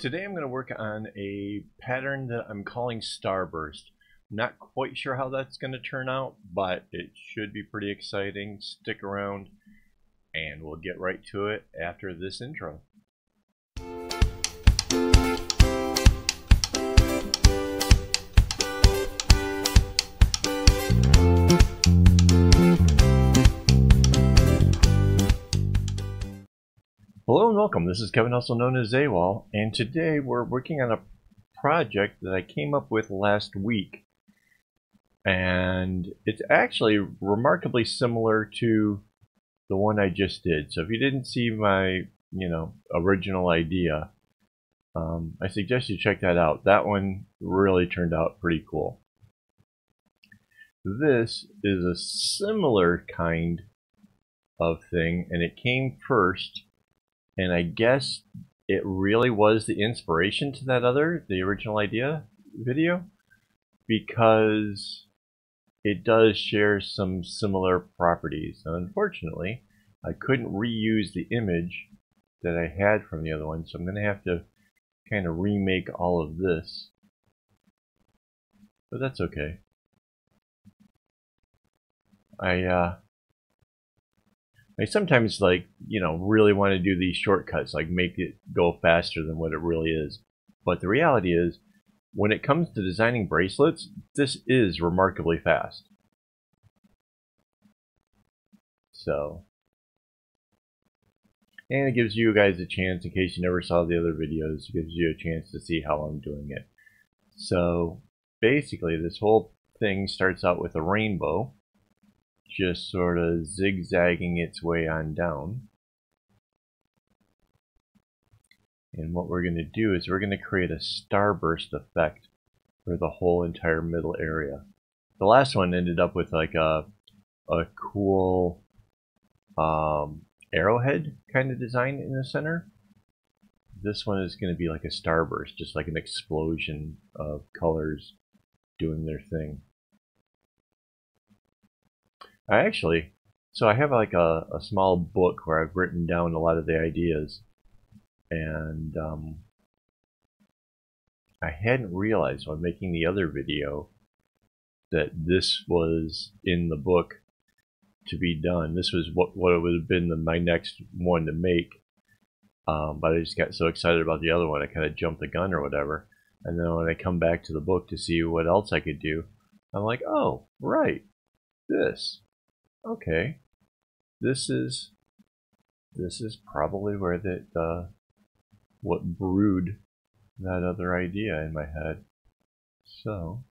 Today I'm going to work on a pattern that I'm calling Starburst. Not quite sure how that's going to turn out, but it should be pretty exciting. Stick around and we'll get right to it after this intro. Welcome. This is Kevin, also known as AWOL, and today we're working on a project that I came up with last week. And it's actually remarkably similar to the one I just did. So if you didn't see my, you know, original idea, um, I suggest you check that out. That one really turned out pretty cool. This is a similar kind of thing, and it came first and I guess it really was the inspiration to that other, the original idea video, because it does share some similar properties. Unfortunately, I couldn't reuse the image that I had from the other one, so I'm going to have to kind of remake all of this. But that's okay. I uh, I sometimes like, you know, really want to do these shortcuts, like make it go faster than what it really is. But the reality is, when it comes to designing bracelets, this is remarkably fast. So, and it gives you guys a chance, in case you never saw the other videos, it gives you a chance to see how I'm doing it. So, basically, this whole thing starts out with a rainbow just sort of zigzagging its way on down. And what we're going to do is we're going to create a starburst effect for the whole entire middle area. The last one ended up with like a, a cool um, arrowhead kind of design in the center. This one is going to be like a starburst, just like an explosion of colors doing their thing. I actually, so I have like a, a small book where I've written down a lot of the ideas, and um, I hadn't realized when making the other video that this was in the book to be done. This was what what would have been the, my next one to make, um, but I just got so excited about the other one, I kind of jumped the gun or whatever. And then when I come back to the book to see what else I could do, I'm like, oh, right, this okay, this is this is probably where that uh, what brewed that other idea in my head. So,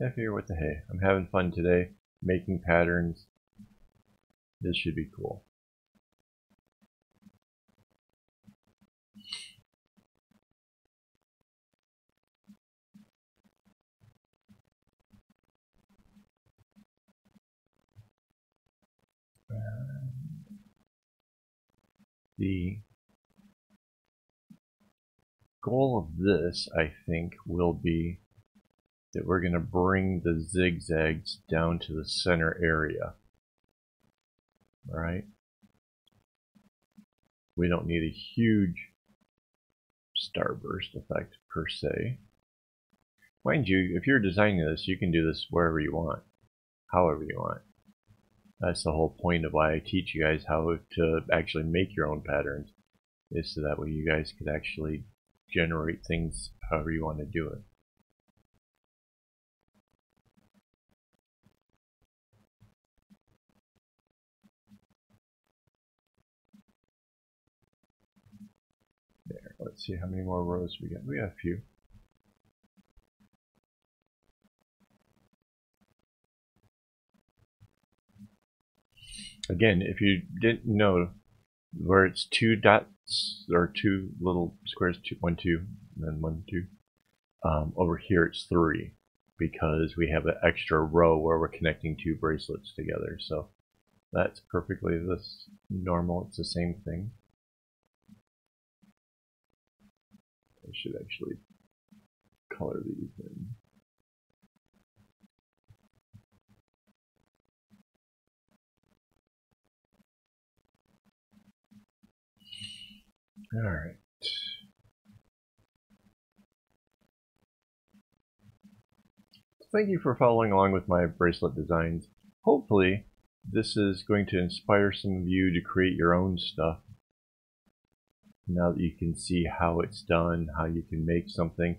I figure what the hey, I'm having fun today, making patterns. This should be cool. The goal of this, I think, will be that we're going to bring the zigzags down to the center area. Right? We don't need a huge starburst effect per se. Mind you, if you're designing this, you can do this wherever you want, however you want. That's the whole point of why I teach you guys how to actually make your own patterns, is so that way you guys could actually generate things however you want to do it. There, let's see how many more rows we got. We have a few. Again, if you didn't know where it's two dots or two little squares, two, one, two, and then one, two, um, over here it's three because we have an extra row where we're connecting two bracelets together. So that's perfectly this normal. It's the same thing. I should actually color these in. All right. Thank you for following along with my bracelet designs. Hopefully, this is going to inspire some of you to create your own stuff. Now that you can see how it's done, how you can make something,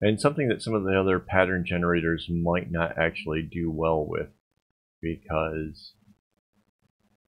and something that some of the other pattern generators might not actually do well with because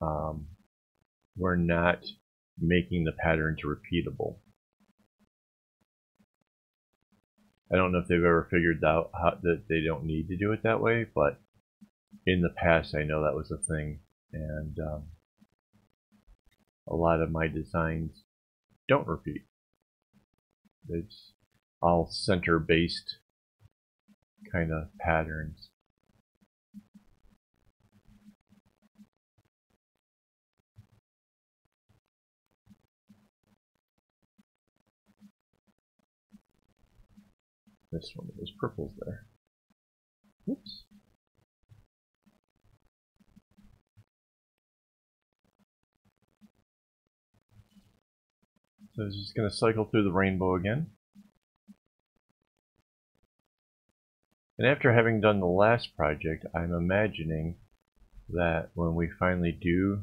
um, we're not making the patterns repeatable. I don't know if they've ever figured out how, that they don't need to do it that way, but in the past I know that was a thing, and um, a lot of my designs don't repeat. It's all center-based kind of patterns. This one of those purples there. Oops. So it's just going to cycle through the rainbow again. And after having done the last project, I'm imagining that when we finally do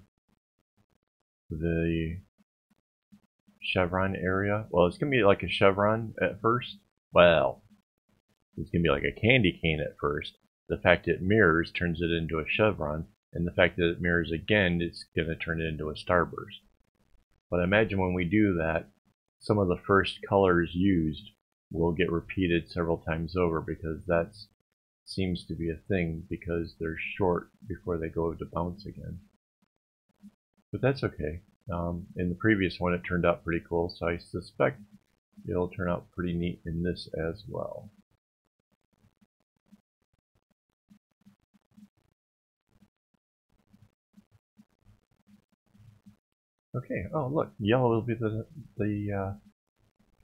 the chevron area, well, it's going to be like a chevron at first. Well, it's going to be like a candy cane at first. The fact it mirrors turns it into a chevron, and the fact that it mirrors again, it's going to turn it into a starburst. But imagine when we do that, some of the first colors used will get repeated several times over because that seems to be a thing because they're short before they go to bounce again. But that's okay. Um, in the previous one it turned out pretty cool, so I suspect it'll turn out pretty neat in this as well. Okay, oh look, yellow will be the, the uh,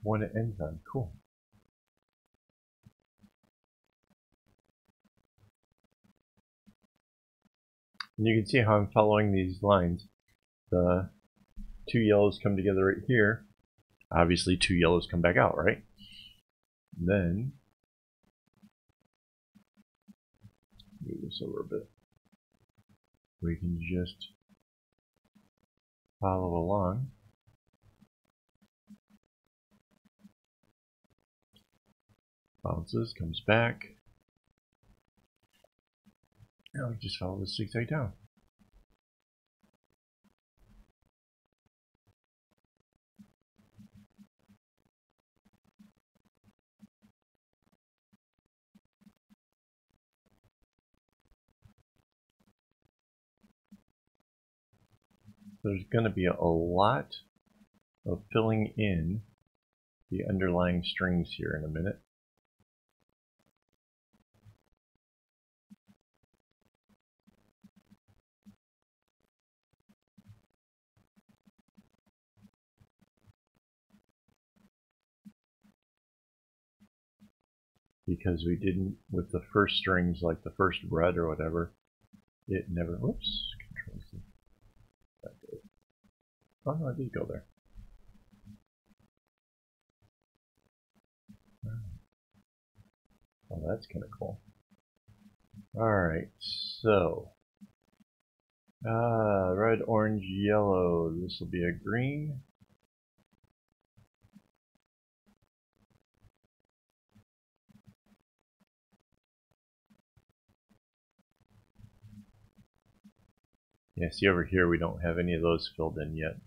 one it ends on. Cool. And you can see how I'm following these lines. The two yellows come together right here. Obviously two yellows come back out, right? then, move this over a bit. We can just follow along. Bounces, comes back. Now we just follow the zigzag down. There's going to be a lot of filling in the underlying strings here in a minute. Because we didn't, with the first strings, like the first red or whatever, it never, whoops, control C. Oh, no, I did go there. Oh, that's kind of cool. Alright, so. Uh, red, orange, yellow. This will be a green. Yeah, see over here we don't have any of those filled in yet.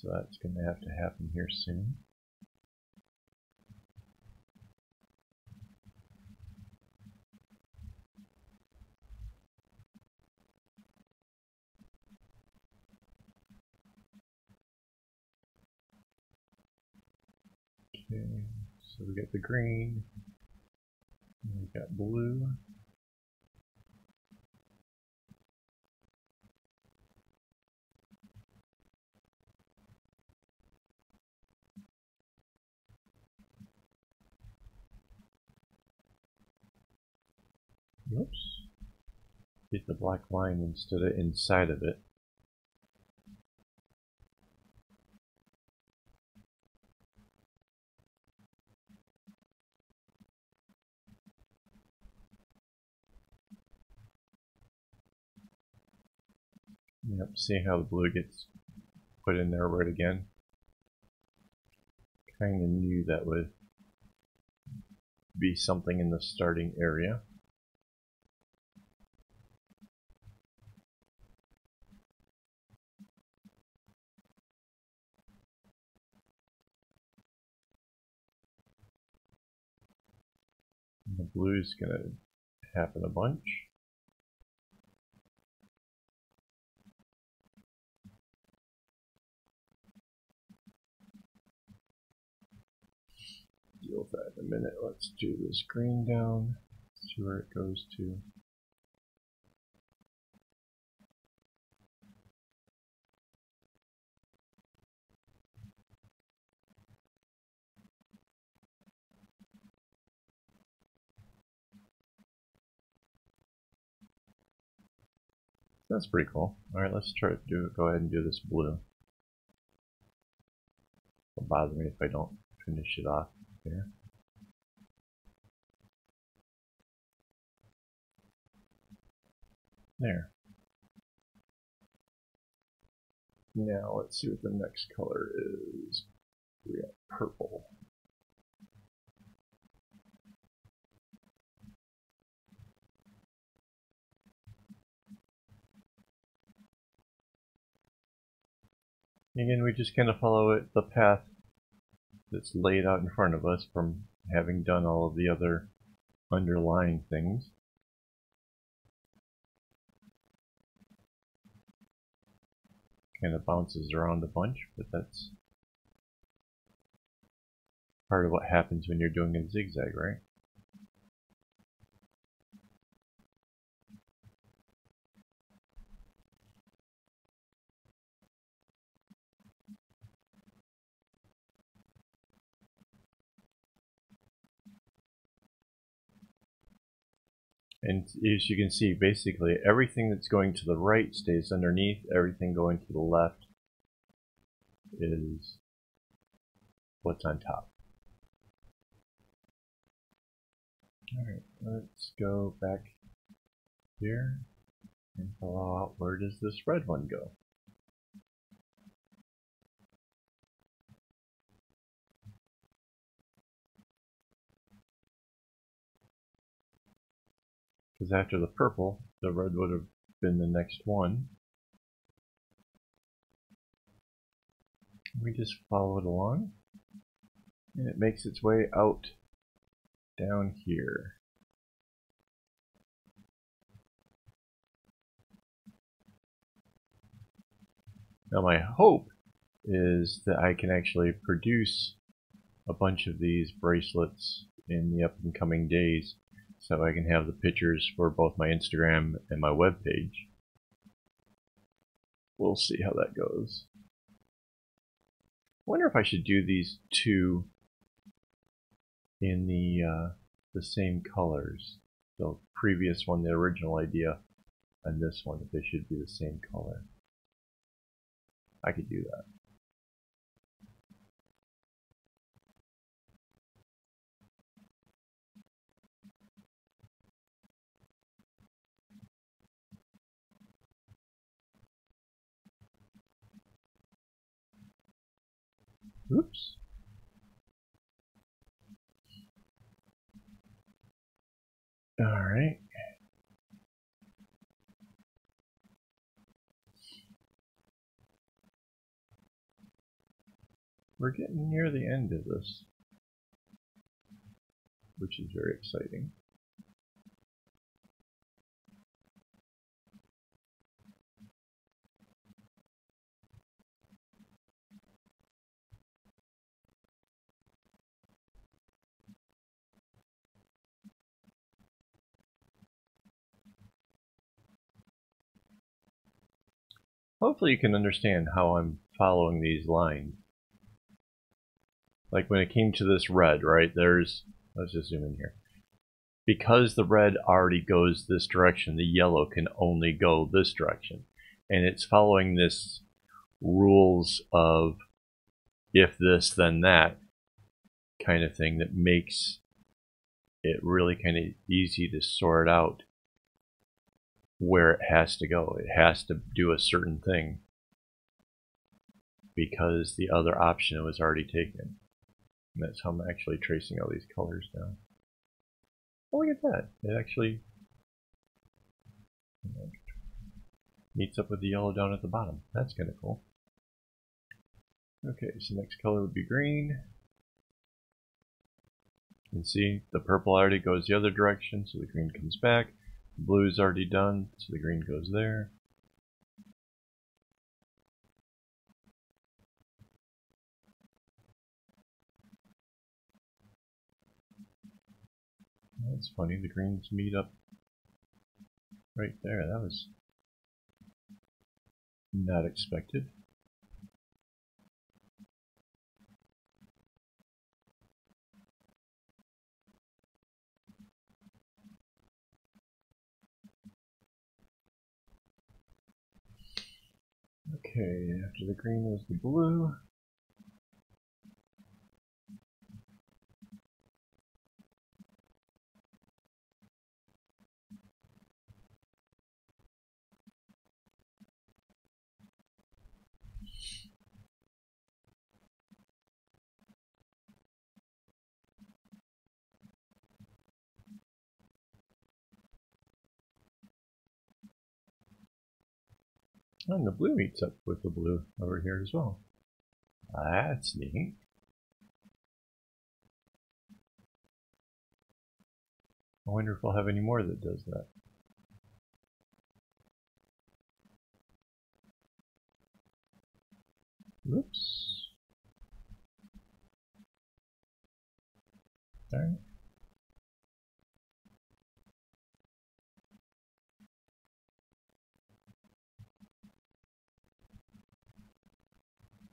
So that's going to have to happen here soon. Okay, so we got the green, we got blue. Get the black line instead of inside of it. Yep, see how the blue gets put in there right again? Kinda knew that would be something in the starting area. The blue's gonna happen a bunch. Deal with that in a minute. Let's do this green down, see where it goes to. That's pretty cool. Alright, let's try to do go ahead and do this blue. It'll bother me if I don't finish it off here. There. Now let's see what the next color is. We got purple. Again, we just kind of follow it, the path that's laid out in front of us from having done all of the other underlying things. Kind of bounces around a bunch, but that's part of what happens when you're doing a zigzag, right? And as you can see, basically everything that's going to the right stays underneath, everything going to the left is what's on top. Alright, let's go back here and follow out where does this red one go. Because after the purple, the red would have been the next one. We just follow it along. And it makes its way out down here. Now my hope is that I can actually produce a bunch of these bracelets in the up and coming days so I can have the pictures for both my Instagram and my web page. We'll see how that goes. wonder if I should do these two in the uh, the same colors. The previous one, the original idea, and this one, if they should be the same color. I could do that. Oops. All right. We're getting near the end of this, which is very exciting. Hopefully you can understand how I'm following these lines. Like when it came to this red, right, there's, let's just zoom in here. Because the red already goes this direction, the yellow can only go this direction. And it's following this rules of if this, then that kind of thing that makes it really kind of easy to sort out where it has to go. It has to do a certain thing because the other option was already taken. And that's how I'm actually tracing all these colors down. Oh, look at that. It actually meets up with the yellow down at the bottom. That's kind of cool. Okay, so next color would be green. And see, the purple already goes the other direction, so the green comes back. The blue is already done, so the green goes there. That's funny, the greens meet up right there. That was not expected. Okay, after the green was the blue. And the blue meets up with the blue over here as well. That's neat. I wonder if I'll have any more that does that. Whoops. Darn.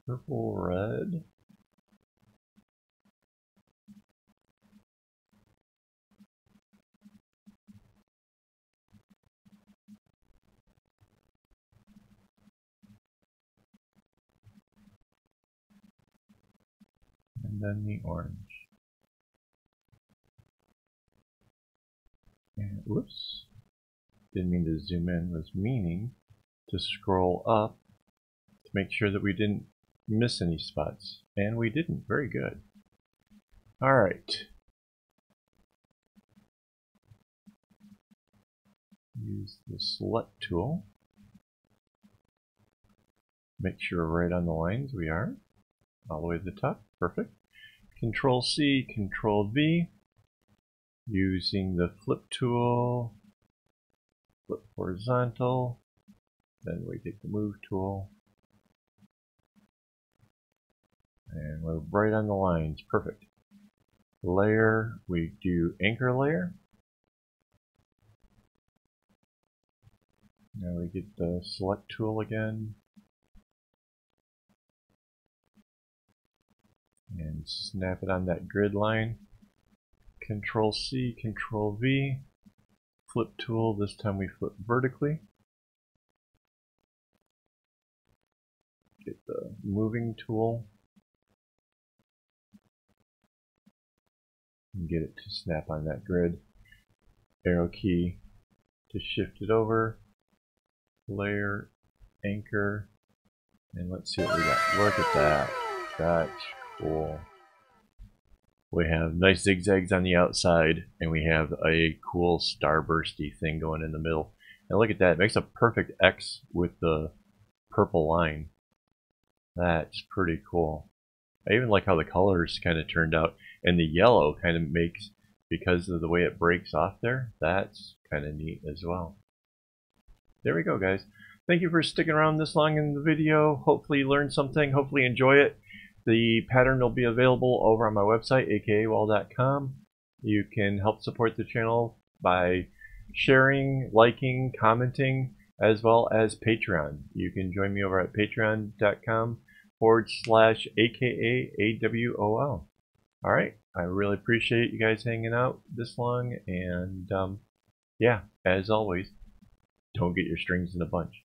Purple, red. And then the orange. And whoops, didn't mean to zoom in, was meaning to scroll up to make sure that we didn't miss any spots. And we didn't. Very good. Alright. Use the select tool. Make sure we're right on the lines. We are. All the way to the top. Perfect. Control C, Control V. Using the flip tool. Flip horizontal. Then we take the move tool. And we're right on the lines. Perfect. Layer, we do anchor layer. Now we get the select tool again. And snap it on that grid line. Control C, Control V. Flip tool, this time we flip vertically. Get the moving tool. And get it to snap on that grid. Arrow key to shift it over, layer, anchor, and let's see what we got. Look at that. That's cool. We have nice zigzags on the outside, and we have a cool starbursty thing going in the middle. And look at that. It makes a perfect X with the purple line. That's pretty cool. I even like how the colors kind of turned out. And the yellow kind of makes, because of the way it breaks off there, that's kind of neat as well. There we go, guys. Thank you for sticking around this long in the video. Hopefully you learned something. Hopefully enjoy it. The pattern will be available over on my website, akaawol.com. You can help support the channel by sharing, liking, commenting, as well as Patreon. You can join me over at patreon.com forward slash aka AWOL. All right. I really appreciate you guys hanging out this long. And um, yeah, as always, don't get your strings in a bunch.